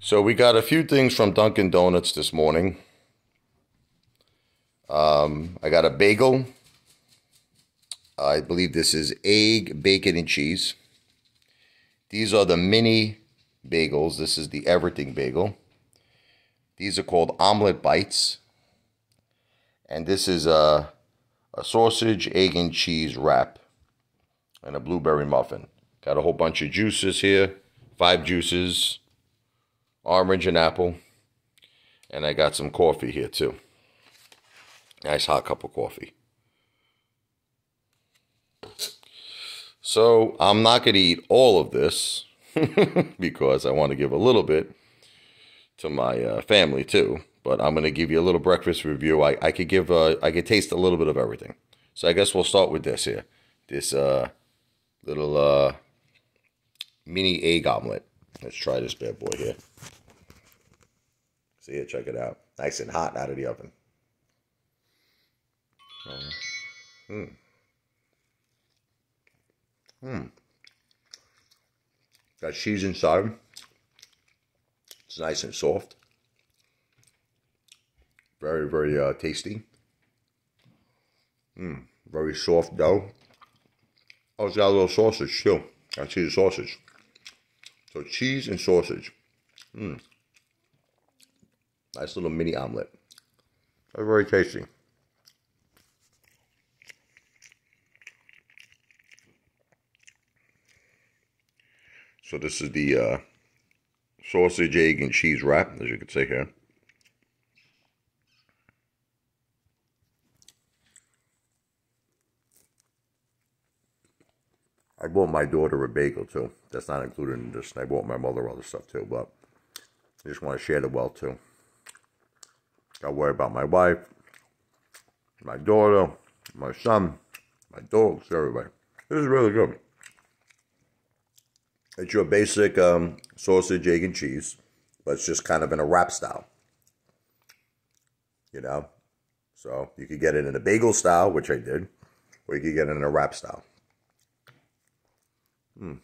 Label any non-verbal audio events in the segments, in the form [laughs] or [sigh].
So we got a few things from Dunkin' Donuts this morning. Um, I got a bagel. I believe this is egg, bacon, and cheese. These are the mini bagels. This is the everything bagel. These are called omelet bites. And this is a, a sausage, egg, and cheese wrap. And a blueberry muffin. Got a whole bunch of juices here. Five juices orange and apple. And I got some coffee here too. Nice hot cup of coffee. So I'm not going to eat all of this [laughs] because I want to give a little bit to my uh, family too. But I'm going to give you a little breakfast review. I, I could give uh, I could taste a little bit of everything. So I guess we'll start with this here. This uh, little uh, mini egg omelet. Let's try this bad boy here. See it, check it out. Nice and hot out of the oven. Hmm. Hmm. Got cheese inside. It's nice and soft. Very, very uh, tasty. Hmm. Very soft dough. Oh, it's got a little sausage too. I see the sausage. So cheese and sausage. Hmm. Nice little mini omelet. Very, very tasty. So this is the uh, sausage, egg, and cheese wrap, as you can see here. I bought my daughter a bagel too. That's not included in this. I bought my mother other stuff too, but I just want to share the wealth too. To worry about my wife, my daughter, my son, my dogs, everybody. This is really good. It's your basic um, sausage, egg, and cheese, but it's just kind of in a wrap style. You know? So you could get it in a bagel style, which I did, or you could get it in a wrap style. Hmm.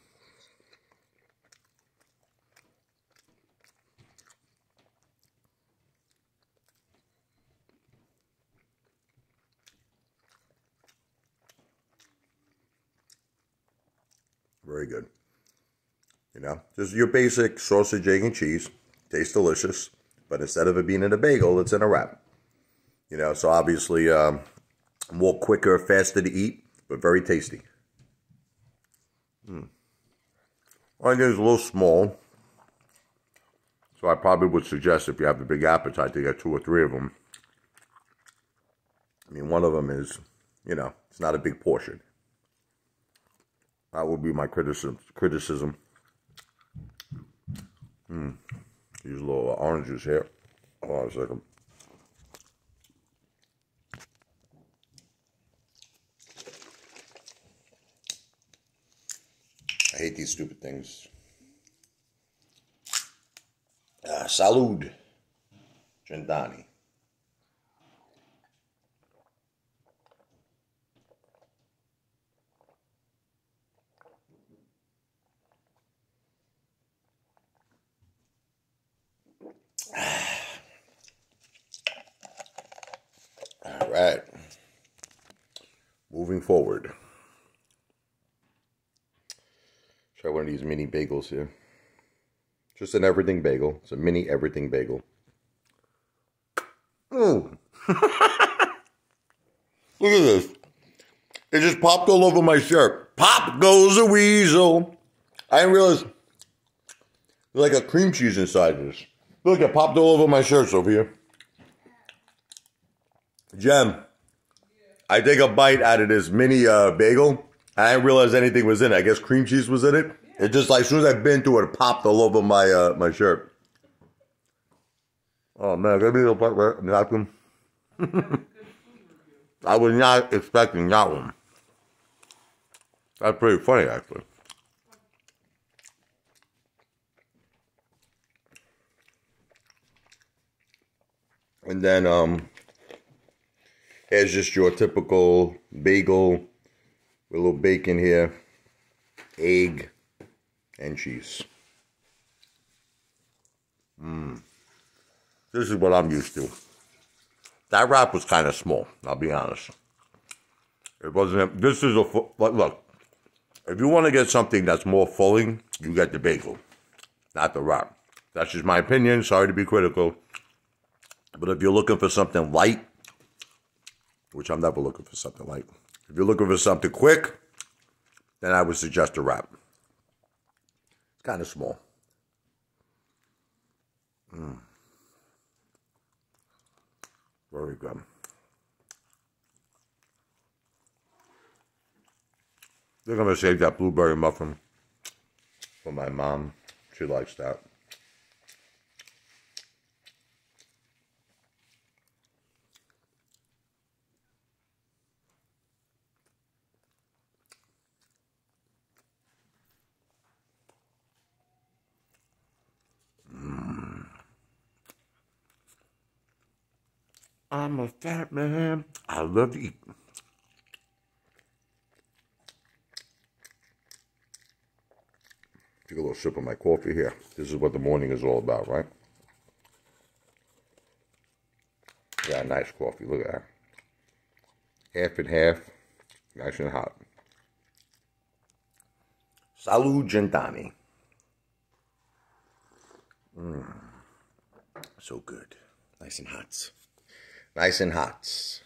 Very good. You know, just your basic sausage, egg, and cheese. Tastes delicious. But instead of it being in a bagel, it's in a wrap. You know, so obviously um, more quicker, faster to eat, but very tasty. Mm. I think it's a little small. So I probably would suggest if you have a big appetite to get two or three of them. I mean, one of them is, you know, it's not a big portion. That would be my criticism. Criticism. Hmm. Use a little orange juice here. Hold on a second. I hate these stupid things. Uh, salud, Gentani. All right. Moving forward. Try one of these mini bagels here. Just an everything bagel. It's a mini everything bagel. Ooh. Mm. [laughs] Look at this. It just popped all over my shirt. Pop goes a weasel. I didn't realize like a cream cheese inside this. Look, it popped all over my shirts over here. I take a bite out of this mini uh, bagel. I didn't realize anything was in it. I guess cream cheese was in it. It just like as soon as I bit into it, it popped all over my uh, my shirt. Oh man, give me the napkin. [laughs] I was not expecting that one. That's pretty funny, actually. And then um, here's just your typical bagel with a little bacon here, egg, and cheese. Mmm. This is what I'm used to. That wrap was kind of small, I'll be honest. It wasn't, this is a, but look, if you want to get something that's more filling, you get the bagel, not the wrap. That's just my opinion. Sorry to be critical. But if you're looking for something light, which I'm never looking for something light, if you're looking for something quick, then I would suggest a wrap. It's kind of small. Mm. Very good. I'm going to save that blueberry muffin for my mom. She likes that. I'm a fat man. I love to eat. Take a little sip of my coffee here. This is what the morning is all about, right? Yeah, nice coffee. Look at that. Half and half. Nice and hot. Salud Gentani. Mmm. So good. Nice and hot. Nice and hot.